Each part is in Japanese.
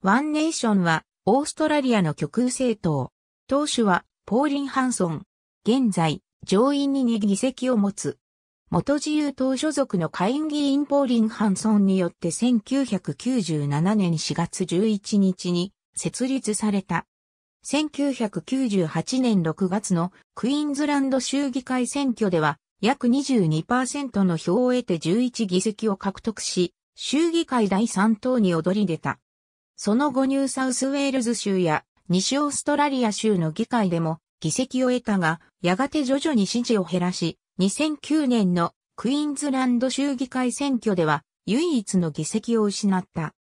ワンネーションはオーストラリアの極右政党。党首はポーリン・ハンソン。現在、上院に2議席を持つ。元自由党所属の下院議員ポーリン・ハンソンによって1997年4月11日に設立された。1998年6月のクイーンズランド州議会選挙では約22%の票を得て11議席を獲得し、州議会第3党に躍り出た。その後ニューサウスウェールズ州や西オーストラリア州の議会でも議席を得たが、やがて徐々に支持を減らし、2009年のクイーンズランド州議会選挙では唯一の議席を失った。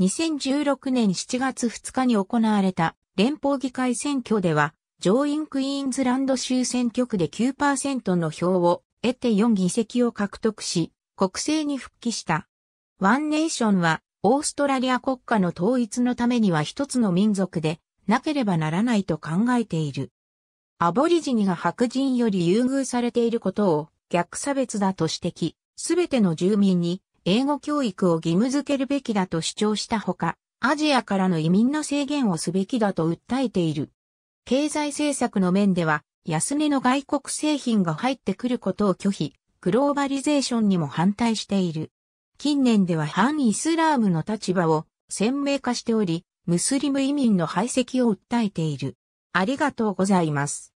2016年7月2日に行われた連邦議会選挙では、上院クイーンズランド州選挙区で9%の票を得て4議席を獲得し、国政に復帰した。ワンネーションは、オーストラリア国家の統一のためには一つの民族でなければならないと考えている。アボリジニが白人より優遇されていることを逆差別だと指摘、すべての住民に英語教育を義務付けるべきだと主張したほか、アジアからの移民の制限をすべきだと訴えている。経済政策の面では、安値の外国製品が入ってくることを拒否、グローバリゼーションにも反対している。近年では反イスラームの立場を鮮明化しており、ムスリム移民の排斥を訴えている。ありがとうございます。